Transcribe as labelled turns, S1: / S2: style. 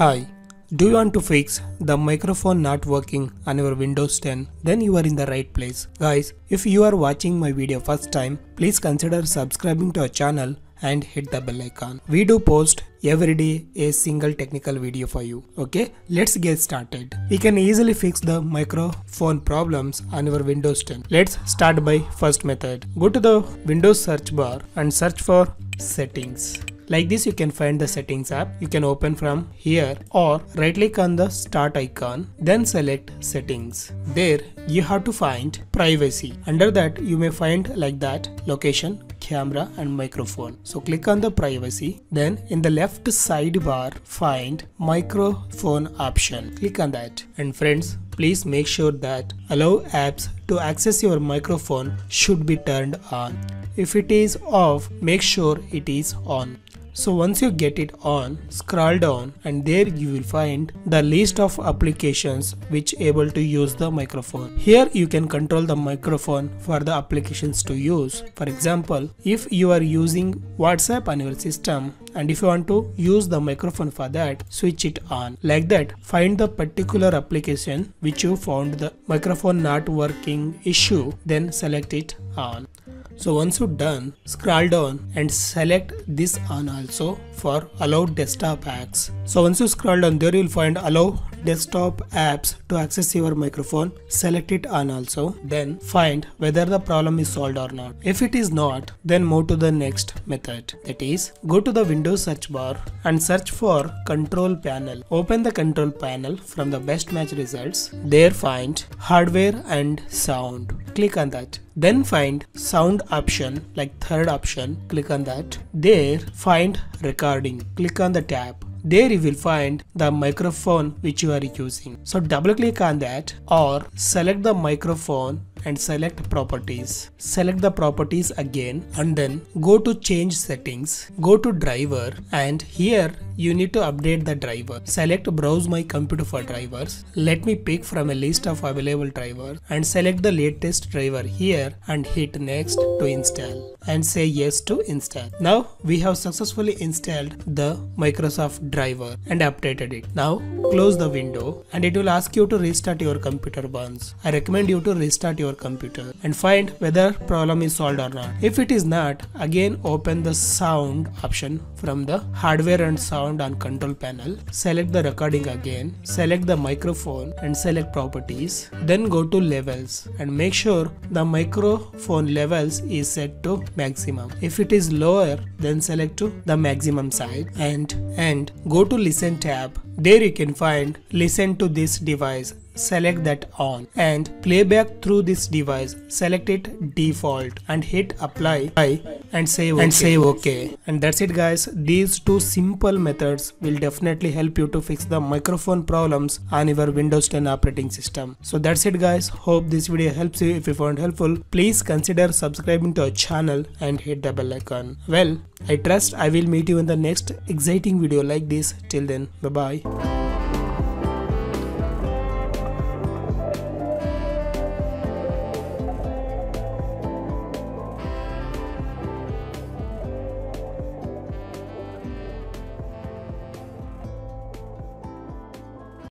S1: Hi, do you want to fix the microphone not working on your Windows 10? Then you are in the right place. Guys, if you are watching my video first time, please consider subscribing to our channel and hit the bell icon. We do post every day a single technical video for you. Okay, let's get started. We can easily fix the microphone problems on your Windows 10. Let's start by first method. Go to the Windows search bar and search for settings. Like hmm. this you can find the hmm. settings app. You can open from here or right click on the start icon then select settings. There you have to find privacy. Under that you may find like that location, camera and microphone. So click on the privacy then in the left sidebar find microphone option. Click on that and friends please make sure that allow apps to access your microphone should be turned on. If it is off, make sure it is on. So once you get it on, scroll down and there you will find the list of applications which able to use the microphone. Here you can control the microphone for the applications to use. For example, if you are using WhatsApp on your system and if you want to use the microphone for that, switch it on. Like that, find the particular application which you found the microphone not working issue, then select it on. So once you're done, scroll down and select this on also for allow desktop apps. So once you scroll down there you'll find allow desktop apps to access your microphone. Select it on also. Then find whether the problem is solved or not. If it is not, then move to the next method. That is, go to the Windows search bar and search for control panel. Open the control panel from the best match results. There find hardware and sound. Click on that. Then find sound option like third option. Click on that. There find recording. Click on the tab there you will find the microphone which you are using. So double click on that or select the microphone and select properties. Select the properties again and then go to change settings, go to driver and here you need to update the driver. Select browse my computer for drivers. Let me pick from a list of available drivers and select the latest driver here and hit next to install and say yes to install. Now we have successfully installed the Microsoft driver and updated it. Now close the window and it will ask you to restart your computer once. I recommend you to restart your computer and find whether problem is solved or not. If it is not, again open the sound option from the hardware and sound on control panel. Select the recording again, select the microphone and select properties. Then go to levels and make sure the microphone levels is set to maximum. If it is lower, then select to the maximum side and and go to listen tab. There you can find listen to this device select that on and playback through this device. Select it default and hit apply and okay. and say okay. And that's it guys. These two simple methods will definitely help you to fix the microphone problems on your windows 10 operating system. So that's it guys. Hope this video helps you. If you found helpful please consider subscribing to our channel and hit the bell icon. Well i trust i will meet you in the next exciting video like this. Till then bye bye